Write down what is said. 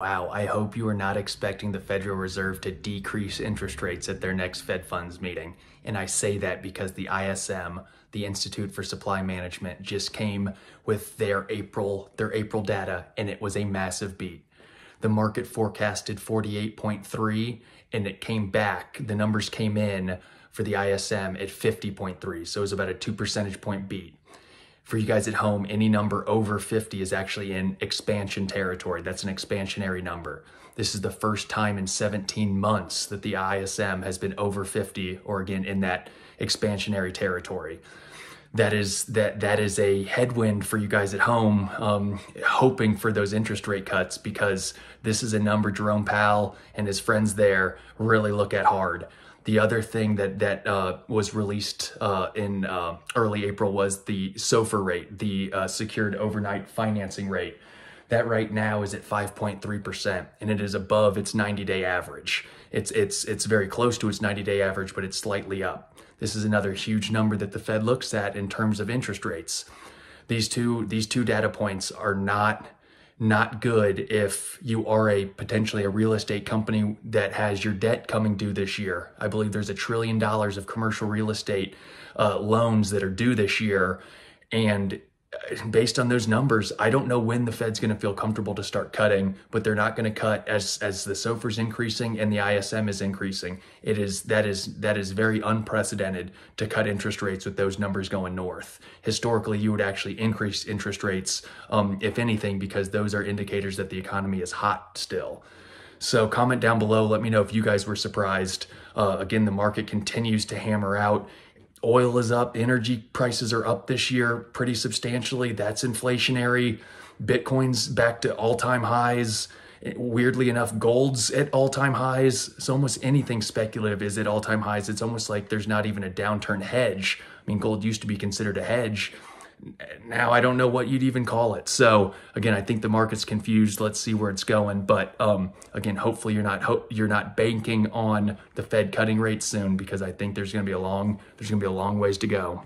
Wow, I hope you are not expecting the Federal Reserve to decrease interest rates at their next Fed funds meeting. And I say that because the ISM, the Institute for Supply Management, just came with their April their April data and it was a massive beat. The market forecasted 48.3 and it came back. The numbers came in for the ISM at 50.3. So it was about a 2 percentage point beat for you guys at home, any number over 50 is actually in expansion territory. That's an expansionary number. This is the first time in 17 months that the ISM has been over 50 or again in that expansionary territory. That is that that is a headwind for you guys at home, um, hoping for those interest rate cuts because this is a number Jerome Powell and his friends there really look at hard. The other thing that that uh, was released uh, in uh, early April was the SOFR rate, the uh, secured overnight financing rate. That right now is at 5.3%, and it is above its 90-day average. It's it's it's very close to its 90-day average, but it's slightly up. This is another huge number that the Fed looks at in terms of interest rates. These two these two data points are not not good if you are a potentially a real estate company that has your debt coming due this year. I believe there's a trillion dollars of commercial real estate uh, loans that are due this year. And based on those numbers, I don't know when the Fed's going to feel comfortable to start cutting, but they're not going to cut as as the SOFR's increasing and the ISM is increasing. It is that is that is very unprecedented to cut interest rates with those numbers going north. Historically, you would actually increase interest rates, um, if anything, because those are indicators that the economy is hot still. So comment down below. Let me know if you guys were surprised. Uh, again, the market continues to hammer out oil is up, energy prices are up this year pretty substantially. That's inflationary. Bitcoin's back to all time highs. Weirdly enough, gold's at all time highs. So almost anything speculative is at all time highs. It's almost like there's not even a downturn hedge. I mean, gold used to be considered a hedge now I don't know what you'd even call it. So again, I think the market's confused. Let's see where it's going. But um, again, hopefully you're not ho- you're not banking on the Fed cutting rates soon because I think there's going to be a long there's going to be a long ways to go.